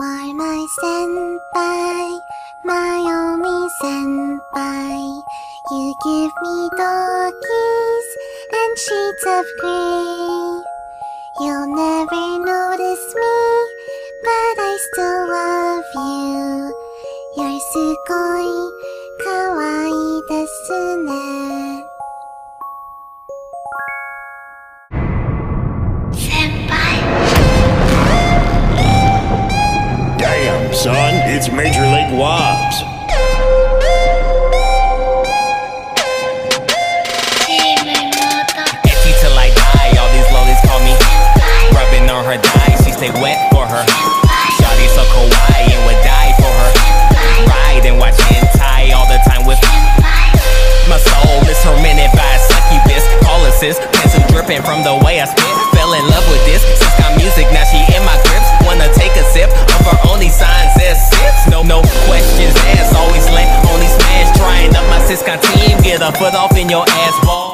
are my senpai, my only senpai. You give me doggies and shades of gray. You'll never notice me, but I still love you. You're sugoi kawaii son, it's Major League Wobbs. Ecchi till I die, all these lollies call me Rubbing on her thighs, she stay wet for her. Shawty so kawaii and would die for her. Ride and watch hentai all the time with My soul. Is tormented by a succubus. Call assist, pencil dripping from the way I spit. Fell in love with this, sis got music, now foot off in your ass ball